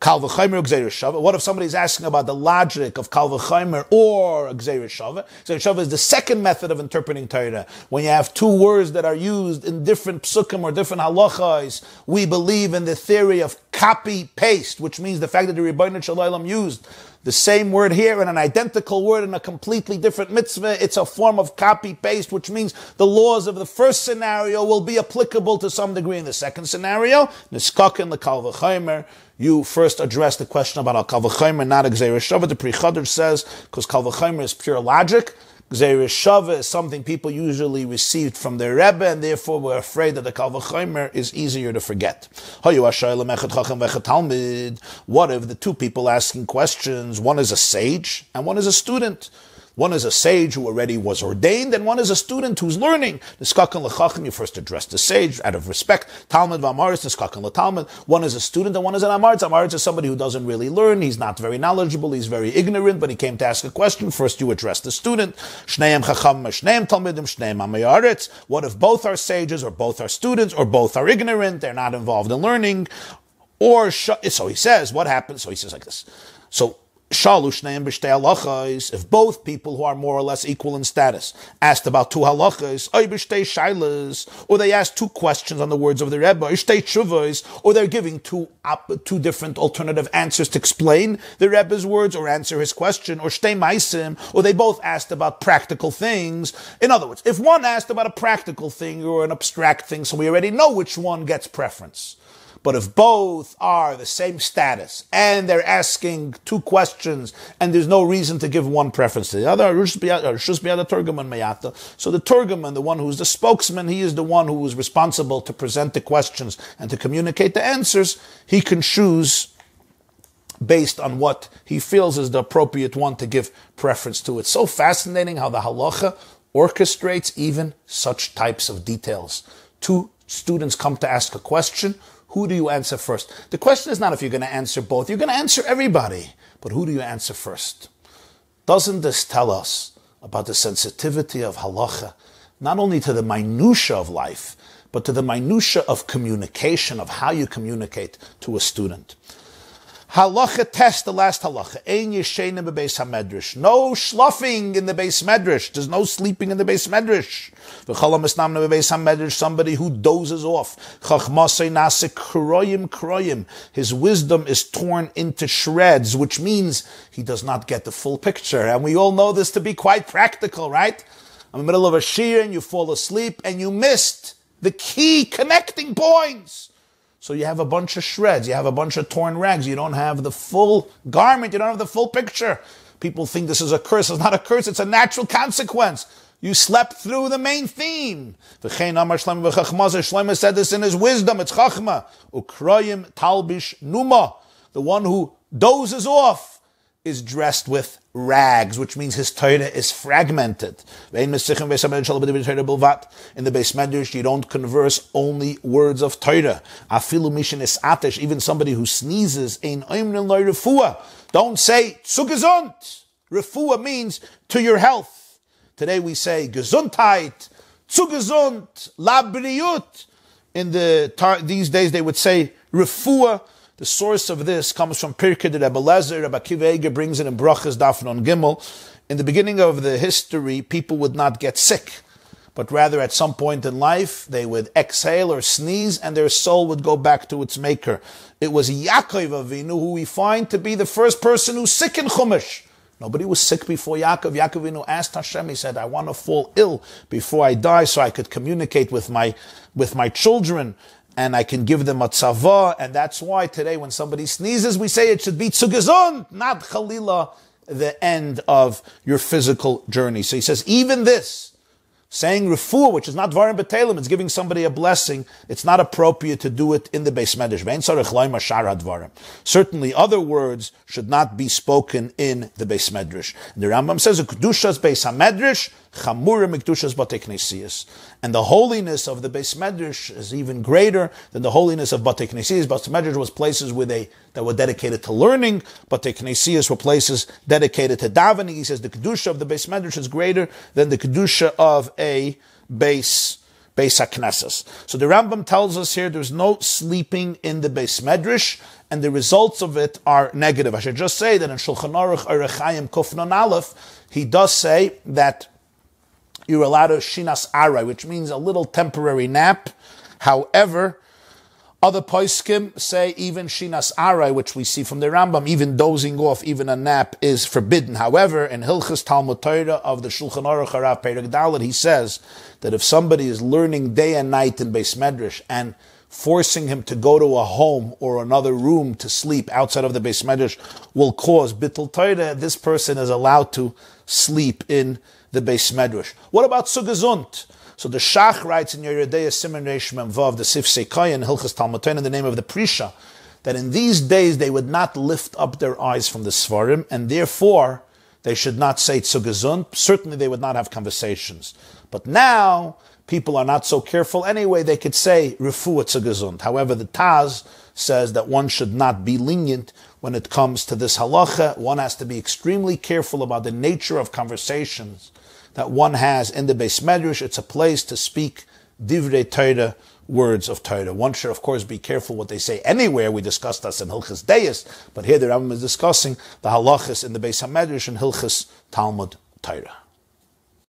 Kal v'chaymer Shava. What if somebody's asking about the logic of Kal v'chaymer or Gzeir Shava? Gzeir Shava is the second method of interpreting Torah. When you have two words that are used in different psukim or different halachas, we believe in the theory of copy paste, which means the fact that the Ribono Shel Olam used the same word here and an identical word in a completely different mitzvah. It's a form of copy paste, which means the laws of the first scenario will be applicable to some degree in the second scenario. Niskakin the Kalvachaimer. You first address the question about Al Kalvachaimer, not Exeir The Pri Chadr says, because Kalvachaimer is pure logic. Shava is something people usually received from their Rebbe, and therefore we're afraid that the Kalvachomer is easier to forget. What if the two people asking questions, one is a sage and one is a student? One is a sage who already was ordained, and one is a student who's learning. Niskakan lechachim, you first address the sage out of respect. Talmud v'amaris, niskakan letalmud. One is a student, and one is an amaritz. Amaritz is somebody who doesn't really learn. He's not very knowledgeable. He's very ignorant, but he came to ask a question. First, you address the student. Shneim chacham, shneim talmidim, shneim amayaretz. What if both are sages, or both are students, or both are ignorant? They're not involved in learning. Or so he says. What happens? So he says like this. So if both people who are more or less equal in status asked about two halachas, or they asked two questions on the words of the Rebbe, or they're giving two, two different alternative answers to explain the Rebbe's words or answer his question, or or they both asked about practical things. In other words, if one asked about a practical thing or an abstract thing, so we already know which one gets preference. But if both are the same status and they're asking two questions and there's no reason to give one preference to the other, uh, so the Turgaman, the one who's the spokesman, he is the one who is responsible to present the questions and to communicate the answers. He can choose based on what he feels is the appropriate one to give preference to. It's so fascinating how the halacha orchestrates even such types of details. Two students come to ask a question who do you answer first? The question is not if you're going to answer both. You're going to answer everybody. But who do you answer first? Doesn't this tell us about the sensitivity of halacha, not only to the minutia of life, but to the minutia of communication, of how you communicate to a student? Halacha test, the last halacha. Ein yeshenim hamedrash. No schluffing in the base medrash. There's no sleeping in the base medrash. V'cholam esnamna bebeis hamedrash. Somebody who dozes off. Chachmasei nase kroyim kroyim. His wisdom is torn into shreds, which means he does not get the full picture. And we all know this to be quite practical, right? I'm in the middle of a shiur and you fall asleep and you missed the key connecting points. So you have a bunch of shreds, you have a bunch of torn rags, you don't have the full garment, you don't have the full picture. People think this is a curse. It's not a curse, it's a natural consequence. You slept through the main theme. Shlomo said this in his wisdom. It's chachma. Ukroyim talbish numa. The one who dozes off is dressed with rags, which means his Torah is fragmented. In the base medrash, you don't converse only words of Torah. Is even somebody who sneezes, in Don't say zugesund. Refuah means to your health. Today we say gesundheit, zugesund, labriut. In the these days they would say refuah the source of this comes from Pirkei Rebbe Lezer. Rebbe Akiva brings it in Brachas Dafnon Gimel. In the beginning of the history, people would not get sick, but rather at some point in life, they would exhale or sneeze and their soul would go back to its maker. It was Yaakov Avinu who we find to be the first person who's sick in Chumash. Nobody was sick before Yaakov. Yaakov Avinu asked Hashem, he said, I want to fall ill before I die so I could communicate with my, with my children and I can give them a tzava, and that's why today when somebody sneezes, we say it should be tzugazon, not chalila, the end of your physical journey. So he says, even this, saying refuah, which is not varim b'telim, it's giving somebody a blessing, it's not appropriate to do it in the base medrash. Certainly other words should not be spoken in the base medrash. The Rambam says, a Kedushas base medrash chamura mikdushas bateknesias. And the holiness of the base medrash is even greater than the holiness of bateknesias. Base medrash was places where they, that were dedicated to learning, bateknesias were places dedicated to davening. He says the kedusha of the base medrash is greater than the kedusha of a base Beis HaKnesses. So the Rambam tells us here there's no sleeping in the Beis Medrash, and the results of it are negative. I should just say that in Shulchan Aruch Orach Chayim Kufnon Aleph, he does say that you're allowed to shinas arai, which means a little temporary nap. However, other poiskim say even shinas arai, which we see from the Rambam, even dozing off, even a nap is forbidden. However, in Hilchas Talmud Torah of the Shulchan Aruch Harav Perek Dalet, he says that if somebody is learning day and night in Beis Medrash and forcing him to go to a home or another room to sleep outside of the Beis Medrash will cause bittul Torah, this person is allowed to sleep in the Beis Medrash. What about Sugazunt? So the Shach writes in Yoreh De'ah Simon Reish Vav, the Sif Sekoyen, Hilchas Talmud in the name of the Prisha, that in these days they would not lift up their eyes from the Svarim, and therefore they should not say Tzugazunt. Certainly they would not have conversations. But now, people are not so careful anyway, they could say Refuah Tzugazunt. However, the Taz says that one should not be lenient when it comes to this halacha. One has to be extremely careful about the nature of conversations that one has in the Beis Medrash. It's a place to speak divrei Torah, words of Torah. One should, of course, be careful what they say anywhere. We discussed this in Hilchas Deis, but here the Rambam is discussing the halachas in the Beis Medrash and Hilchas Talmud Torah.